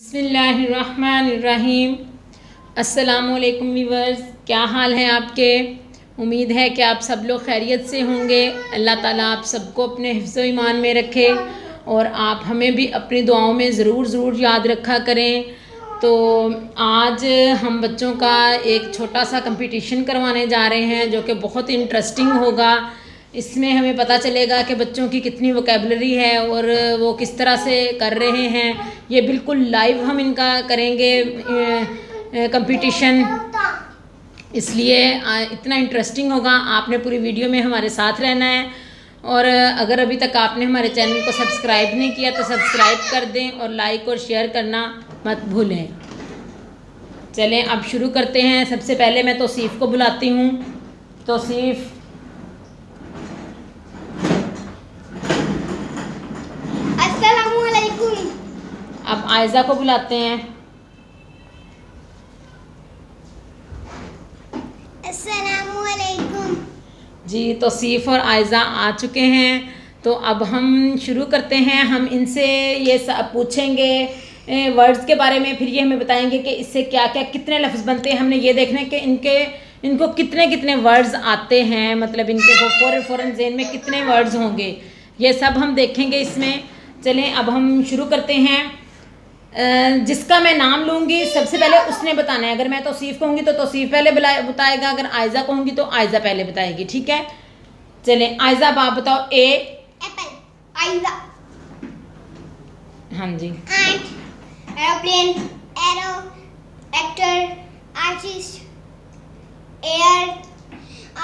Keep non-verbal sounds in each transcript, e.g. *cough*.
बसमीम असलकुम वीवर्स क्या हाल है आपके? उम्मीद है कि आप सब लोग खैरियत से होंगे। अल्लाह ताला आप सबको अपने हिफ्ज़ ईमान में रखे और आप हमें भी अपनी दुआओं में ज़रूर ज़रूर याद रखा करें। तो आज हम बच्चों का एक छोटा सा कंपटीशन करवाने जा रहे हैं जो कि बहुत इंटरेस्टिंग होगा। इसमें हमें पता चलेगा कि बच्चों की कितनी वोकेबलरी है और वो किस तरह से कर रहे हैं। ये बिल्कुल लाइव हम इनका करेंगे कंपटीशन इसलिए इतना इंटरेस्टिंग होगा। आपने पूरी वीडियो में हमारे साथ रहना है। और अगर अभी तक आपने हमारे चैनल को सब्सक्राइब नहीं किया तो सब्सक्राइब कर दें और लाइक और शेयर करना मत भूलें। चलें, अब शुरू करते हैं। सबसे पहले मैं तोसीफ़ को बुलाती हूँ। तोसीफ़ अब आयज़ा को बुलाते हैं। जी तोसीफ़ और आयज़ा आ चुके हैं। तो अब हम शुरू करते हैं। हम इनसे ये सब पूछेंगे वर्ड्स के बारे में फिर ये हमें बताएँगे कि इससे क्या क्या कितने लफ्ज़ बनते हैं। हमने ये देखना है कि इनके इनको कितने कितने वर्ड्स आते हैं। मतलब इनके वो फ़ौरन फ़ौरन जेन में कितने वर्ड्स होंगे। ये सब हम देखेंगे इसमें। चलें अब हम शुरू करते हैं। जिसका मैं नाम लूँगी सबसे पहले उसने बताना है। अगर मैं तोसीफ़ कहूँगी तो तोसीफ़ पहले बताएगा। अगर आयज़ा कहूँगी तो आयज़ा पहले बताएगी ठीक है? चलें आयज़ा आप बताओ ए? आयज़ा। हाँ जी। Aeroplane aero actor artist air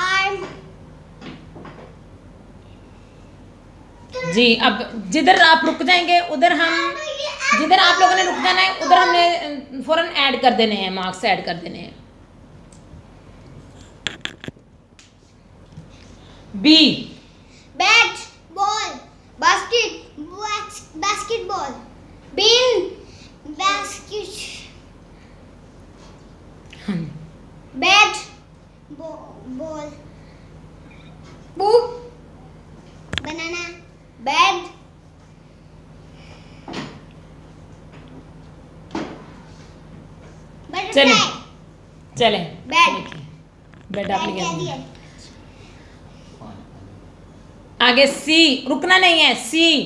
arm जी अब जिधर आप रुक जाएँगे उधर हम जिधर आप लोगों ने रुक जाना है उधर हमने फ़ौरन ऐड कर देने हैं मार्क्स ऐड कर देने हैं। B bat ball basket basketball bin basket bat ball book banana bed चले। चले। बेड आप लिखे आगे सी रुकना नहीं है। C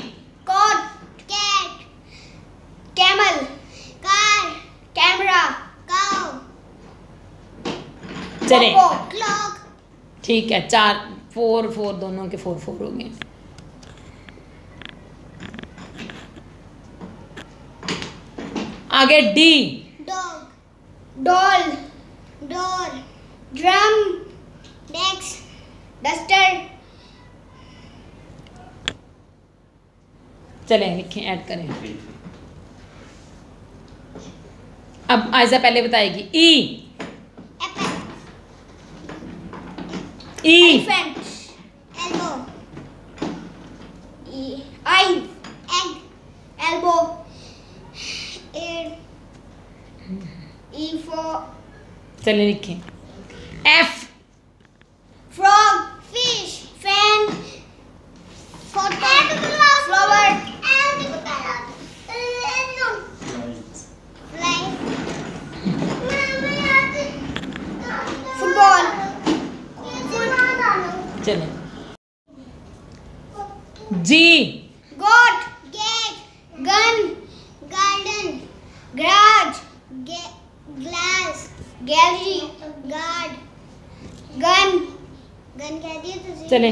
coat cat camel car camera cow चले। क्लॉक ठीक है चार फोर फोर दोनों के फोर फोर हो गए। आगे D dog doll door drum desk duster चलें लिखें ऐड करें। अब आयजा पहले बताएगी। ई ई चलिए लिखें F frog fish fan flower football चलें G चले।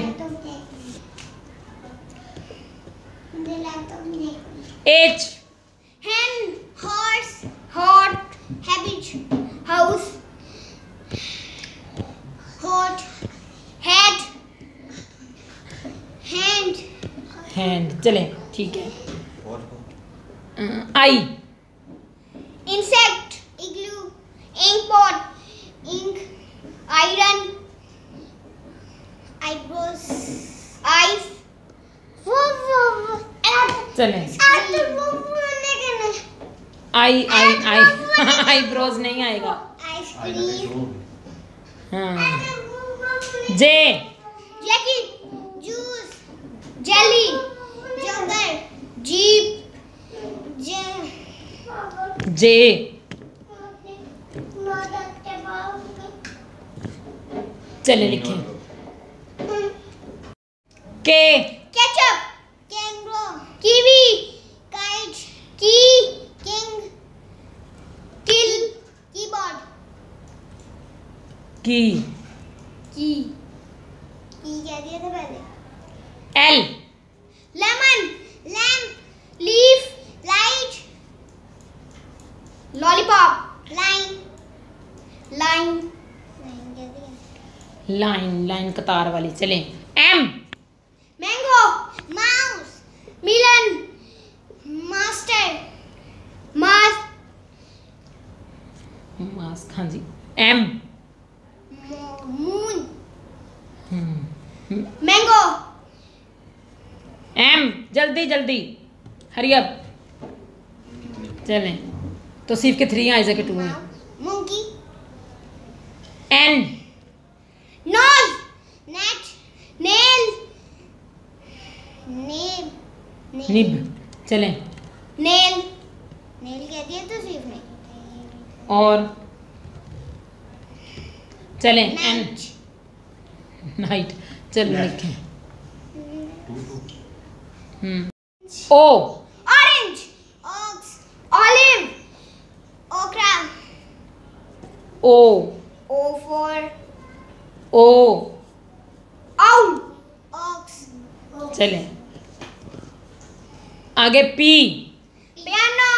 H hen horse hot habit house hot head hand hand चले ठीक है। I insect igloo ink pot ink iron चले। आई आई आई *laughs* आईब्रोज नहीं आएगा। आइसक्रीम हाँ। J. Jacket juice jelly jaguar jeep J. J चले लिखें। K Ketchup. Kangaroo. Kiwi. Kite. Key. King. Kill. Keyboard. की Key. Key कह दिया था पहले. L. Light. Lollipop. Line. Line. Line कह दिया. लाइन लाइन कतार वाली चले M. Melon. Master. Mas. Mask हाँ जी एम Moon. हम्म, एम जल्दी जल्दी हरी अप चलें तो सिर्फ़ के थ्री हैं आइजा के टू हैं Monkey. N nib. चले। नेल। नेल कहती है तो सिर्फ़ और? चले एंच नाइट चल लिखे। hmm. O. Orange ox olive okra O. O for O. Owl ox चले. आगे P piano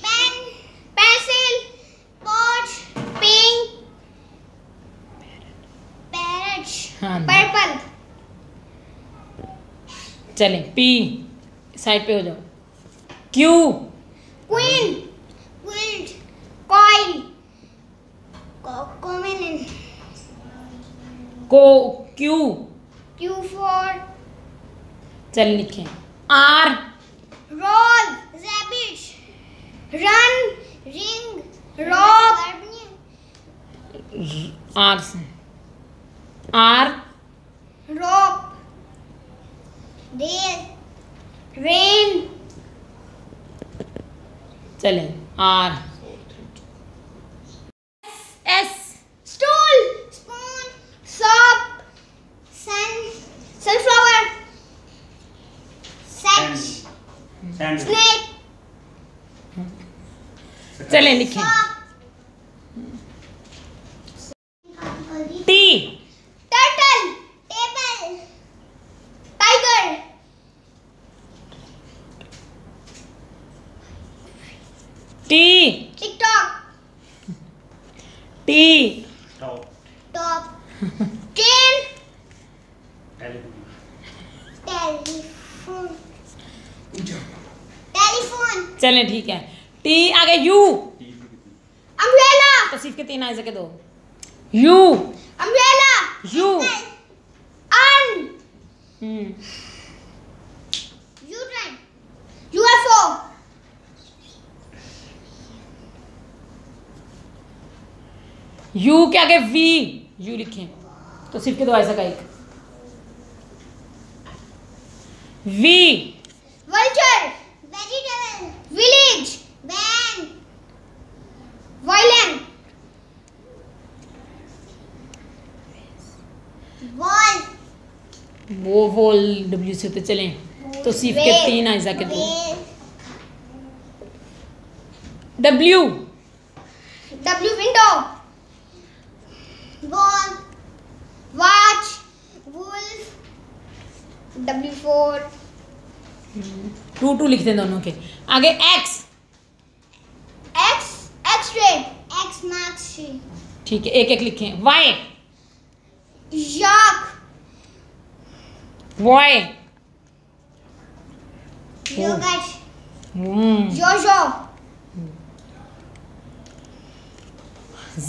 pen pencil pink purple चले पी साइड पे हो जाओ. क्यू क्वीन कॉइन कॉमेलिन को क्यू क्यू फॉर चल लिखे. R roll. Rabbit. Run. Ring. Rope. r r rock Rope. Dale. Rain. चलें आर Hmm? चले लिखें। T turtle table tiger T TikTok T चलें ठीक है। टी आगे यू Umbrella. तो सिर्फ़ के तीन आ सके दो। U Umbrella. U Un. Hmm. U-turn. U के आगे वी यू लिखें। तो सिर्फ़ के दो ऐसा का एक। V Vulture. village. Van. Violin. वो वो डब्ल्यू से तो चलें। तो सिर्फ़ के तीन ऐसा के दो W W window wall watch wolf W four two two लिखते दोनों के। आगे X X X ray X marks ठीक है एक एक लिखे वाई याक वाई योगेश जोजो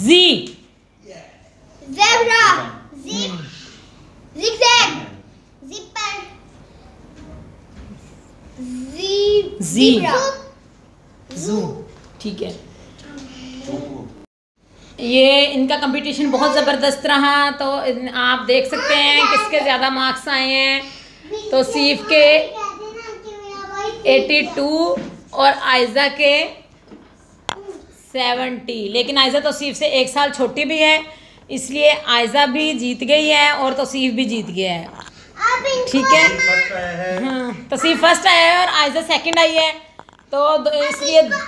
Z zebra Z zigzag Zebra. Zoo ठीक है। ये इनका कंपटीशन बहुत ज़बरदस्त रहा तो आप देख सकते हैं किसके ज़्यादा मार्क्स आए हैं। तो सीफ के 82 और आयजा के सेवेंटी लेकिन आयजा तौसीफ से एक साल छोटी भी है इसलिए आयजा भी जीत गई है और तौसीफ भी जीत गया है। ठीक है? फ़र्स्ट आया है। हाँ फ़र्स्ट आया है और आयजा सेकंड आई है। तो इसलिए तो *laughs*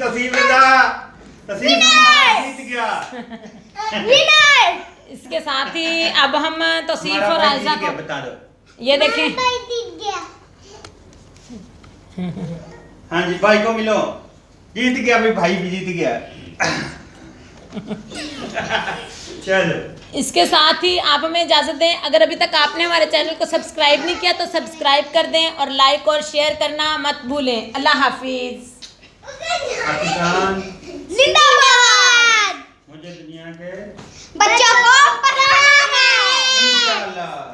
तसीम तसीम जीत गया। *laughs* इसके साथ ही अब हम तौसीफ और आयजा को बता दो। ये देखें। हाँ जी भाई को मिलो। जीत गया भाई भी जीत गया। *laughs* चलो। इसके साथ ही आप हमें इजाज़त दें। अगर अभी तक आपने हमारे चैनल को सब्सक्राइब नहीं किया तो सब्सक्राइब कर दें और लाइक और शेयर करना मत भूलें। अल्लाह हाफिज़। मुझे दुनिया के बच्चों को है।